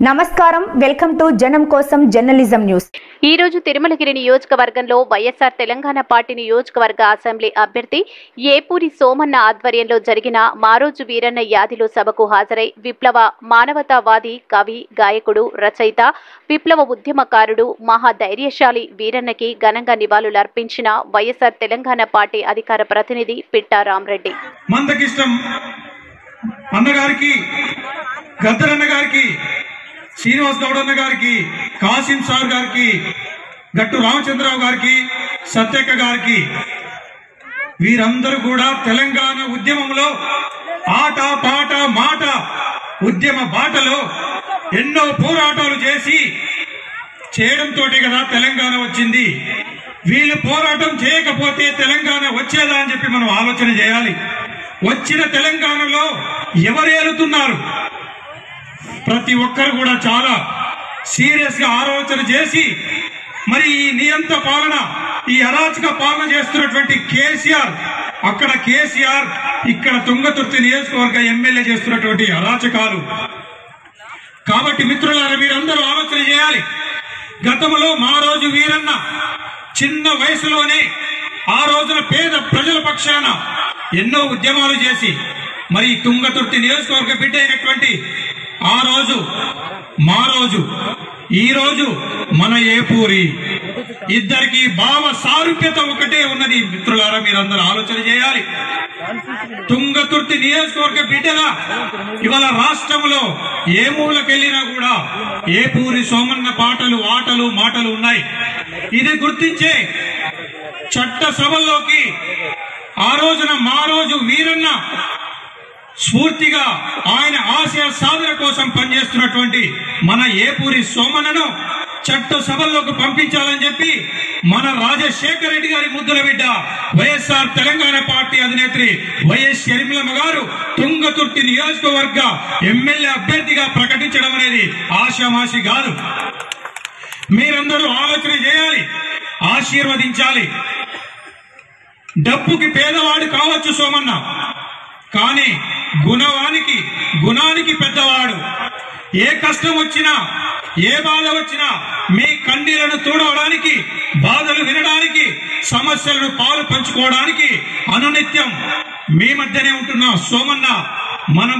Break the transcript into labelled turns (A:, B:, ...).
A: నమస్కారం. Welcome to జనం కోసం జర్నలిజం న్యూస్.
B: ఈ రోజు తిరుమలగిరి నియోజకవర్గంలో వైఎస్ఆర్ తెలంగాణ పార్టీ నియోజకవర్గ అసెంబ్లీ అభ్యర్థి ఏపూరి సోమన్న ఆధ్వర్యంలో జరిగిన మారోజు వీరన్న యాదిలో సభకు హాజరై విప్లవ మానవతావాది కవి గాయకుడు రచయిత విప్లవ ఉద్యమకారుడు మహా ధైర్యశాలి వీరన్నకి ఘనంగా నివాళులర్పించిన వైఎస్ఆర్ తెలంగాణ పార్టీ అధికార ప్రతినిధి పిట్టా రామరెడ్డి.
C: అన్నగారికి గద్దరన్న గారికి శ్రీనివాస్ గౌడన్న గారికి కాసిం సార్ గారికి గట్టు రామచంద్రరావు గారికి సత్యక్క గారికి వీరందరూ కూడా తెలంగాణ ఉద్యమంలో ఆట పాట మాట ఉద్యమ బాటలో ఎన్నో పోరాటాలు చేసి చేయడంతో కదా తెలంగాణ వచ్చింది. వీళ్ళు పోరాటం చేయకపోతే తెలంగాణ వచ్చేదా అని చెప్పి మనం ఆలోచన చేయాలి. వచ్చిన తెలంగాణలో ఎవరు ఏలుతున్నారు? ప్రతి ఒక్కరు కూడా చాలా సీరియస్గా ఆలోచన చేసి మరి ఈ నియంత పాలన ఈ అరాచక పాలన చేస్తున్నటువంటి కేసీఆర్ అక్కడ కేసీఆర్ ఇక్కడ తుంగతుర్తి నియోజకవర్గ ఎమ్మెల్యే చేస్తున్నటువంటి అరాచకాలు. కాబట్టి మిత్రులారా మీరందరూ ఆలోచన చేయాలి. గతంలో మా రోజు వీరన్న చిన్న వయసులోనే ఆ రోజున పేద ప్రజల పక్షాన ఎన్నో ఉద్యమాలు చేసి మరి తుంగతుర్తి నియోజకవర్గ బిడ్డ అయినటువంటి ఆ రోజు మా రోజు ఈ రోజు మన ఏపూరి. ఇద్దరికి భావ సారూప్యత ఒకటే ఉన్నది. మిత్రులారా మీరందరూ ఆలోచన చేయాలి. తుంగతుర్తి నియోజకవర్గ బిడ్డగా ఇవాళ రాష్ట్రంలో ఏ మూలకెళ్ళినా కూడా ఏ పూరి సోమన్న పాటలు ఆటలు మాటలు ఉన్నాయి. ఇది గుర్తించే చట్ట సభల్లోకి ఆ రోజున మా రోజు వీరన్న స్ఫూర్తిగా ఆయన ఆశయ సాధన కోసం పనిచేస్తున్నటువంటి మన ఏపూరి సోమన్నను చట్ట సభల్లోకి పంపించాలని చెప్పి మన రాజశేఖర రెడ్డి గారి ముద్దుల బిడ్డ వైఎస్ఆర్ తెలంగాణ పార్టీ అధినేత్రి వైఎస్ షర్మిలమ్మ గారు తుంగతుర్తి నియోజకవర్గ ఎమ్మెల్యే అభ్యర్థిగా ప్రకటించడం అనేది ఆశామాషి కాదు. మీరందరూ ఆలోచన చేయాలి ఆశీర్వదించాలి. డబ్బుకి పేదవాడు కావచ్చు సోమన్న కానీ గుణవానికి గుణానికి పెద్దవాడు. ఏ కష్టం వచ్చినా ఏ బాధ వచ్చినా మీ కన్నీళ్ళను తోడవడానికి బాధలు వినడానికి సమస్యలను పాలు పంచుకోవడానికి అనునిత్యం మీ మధ్యనే ఉంటున్న సోమన్న మనం